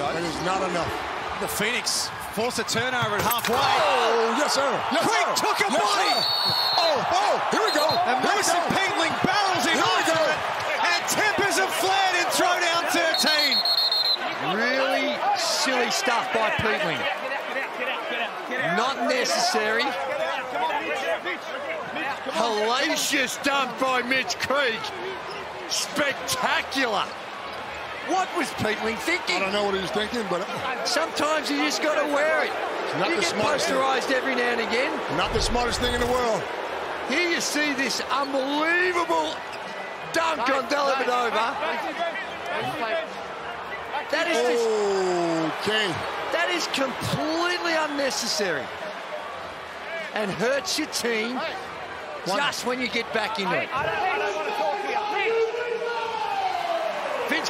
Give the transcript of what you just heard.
coach. That is not enough. The Phoenix forced a turnover at halfway. Oh, yes, sir. Yes, Quick sir. took a yes, body. sir. Oh, oh, here we go. And Mason. Peatling barrels in Here after it. And tempers have flared in throwdown 13. Really silly stuff by Peatling. Not necessary. Hellacious dump by Mitch Creek. Spectacular. What was Peatling I thinking? I don't know what he was thinking, but Sometimes you just got to wear it. Not you the get smartest thing. every now and again. not the smartest thing in the world. Here you see this unbelievable dunk on Dellavedova. That is just, Okay. that is completely unnecessary and hurts your team just when you get back into it. I don't, I don't want to talk to you. Vince